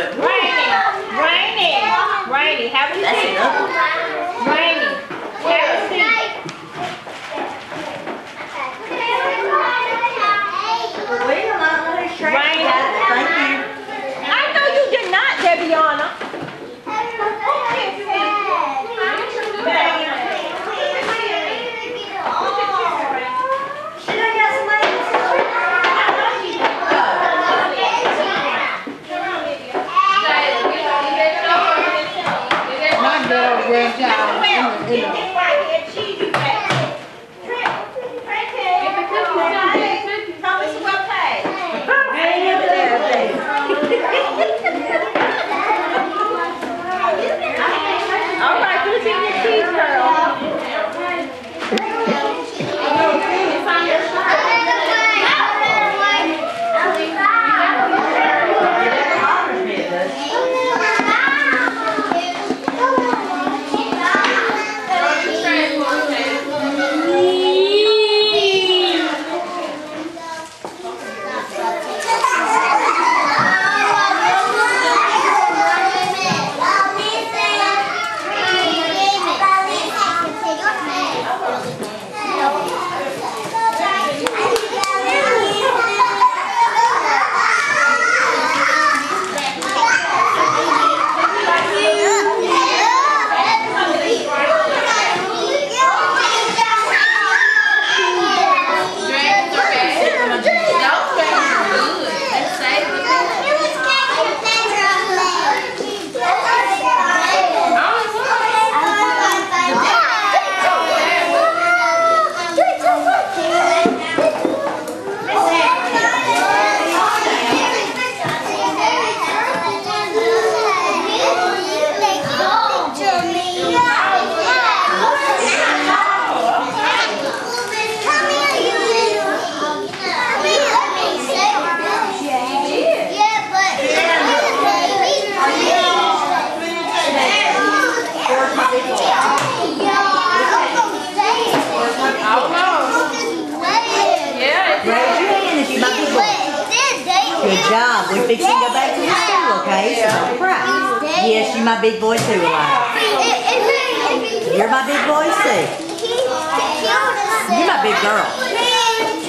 but Rainy, grandchild Good job. We fixing to go back to the school, okay? So don't. Yes, you my big boy too, Eli. You're my big boy too. You're my big girl.